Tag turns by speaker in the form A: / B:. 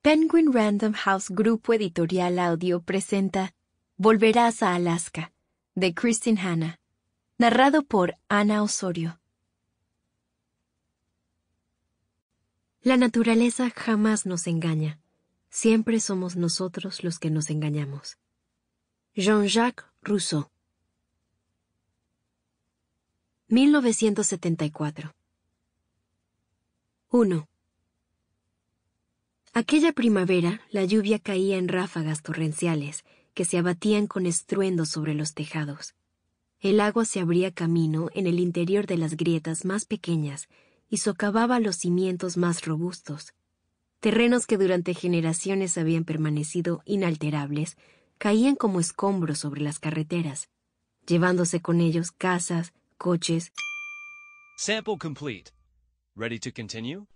A: Penguin Random House Grupo Editorial Audio presenta Volverás a Alaska, de Kristin Hanna, narrado por Ana Osorio. La naturaleza jamás nos engaña. Siempre somos nosotros los que nos engañamos. Jean-Jacques Rousseau 1974 1. Aquella primavera la lluvia caía en ráfagas torrenciales que se abatían con estruendo sobre los tejados. El agua se abría camino en el interior de las grietas más pequeñas y socavaba los cimientos más robustos. Terrenos que durante generaciones habían permanecido inalterables caían como escombros sobre las carreteras, llevándose con ellos casas, coches.
B: Sample complete. Ready to continue?